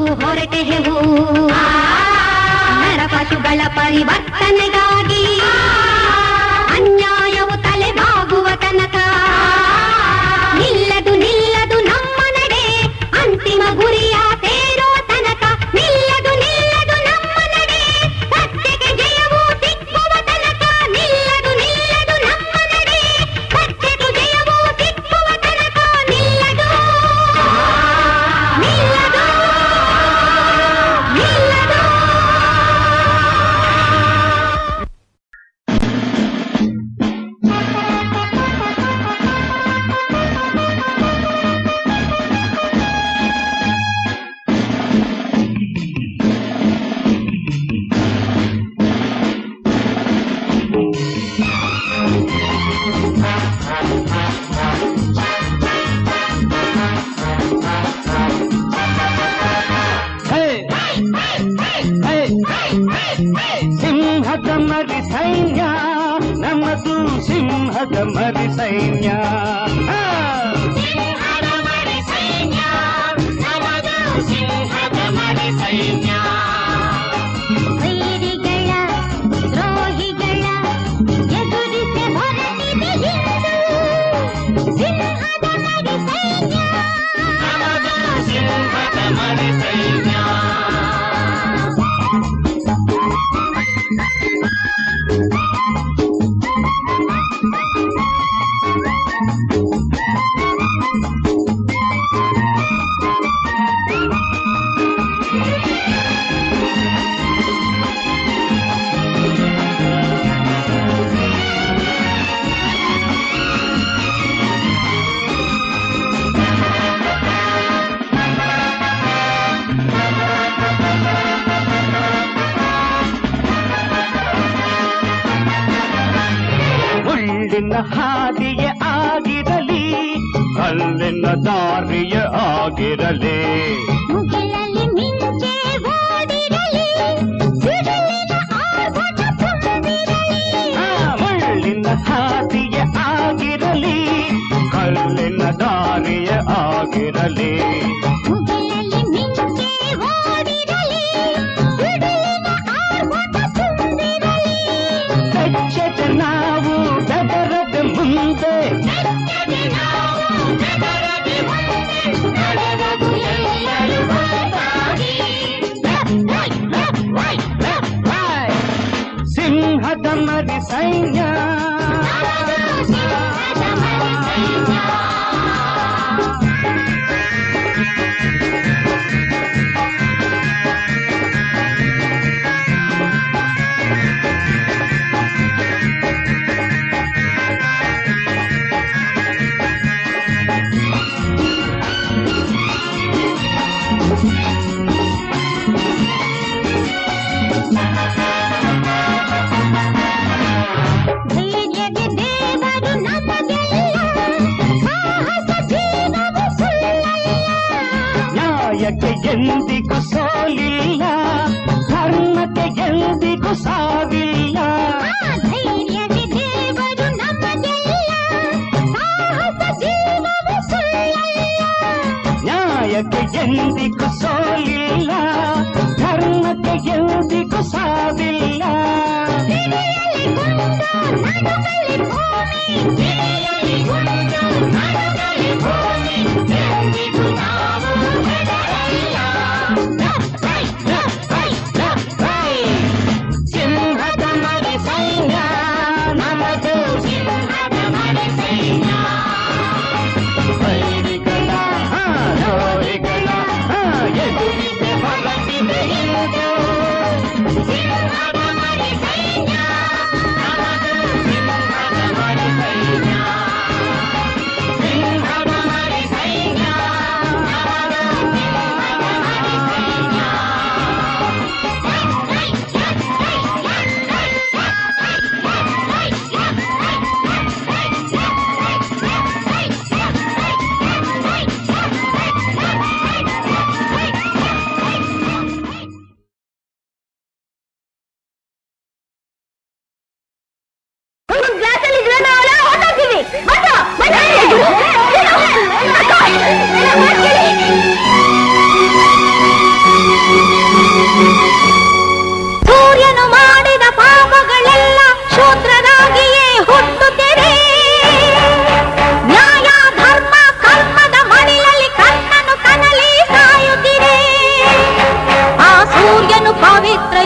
ಹೊರಟೆವು ನರಪಶುಗಳ ಪರಿವರ್ತನೆಗಾಗಿ ಅನ್ಯಾಯವು ಸಿಂಹದ ಮರಿ ಸೈನ್ಯ ನಮ್ಮದು ಸಿಂಹದ ಮರಿ ಸೈನ್ಯ ಸಿಂಹದ ಮರಿ ಸೈನ್ಯ ಅಲ್ಲಿನ ಹಾದಿಯ ಆಗಿರಲಿ ಅಲ್ಲಿನ ದಾರಿಯ ಆಗಿರಲಿ. ಮುಳ್ಳಿನ ಹಾದಿಯ ಆಗಿರಲಿ ಕಲ್ಲಿನ ದಾರಿಯ ಆಗಿರಲಿ. ಎಂದಿಗೂ ಸೋಲಿಲ್ಲ ಧರ್ಮತೆ ಎಂದಿಗೂ ಸಾವಿಲ್ಲ ನ್ಯಾಯಕ್ಕೆ ಎಂದಿಗೂ ಸೋಲಿಲ್ಲ ಧರ್ಮಕ್ಕೆ ಎಂದಿಗೂ ಸಾವಿಲ್ಲ ಭೂಮಿ ಭೂಮಿ పవిత్ర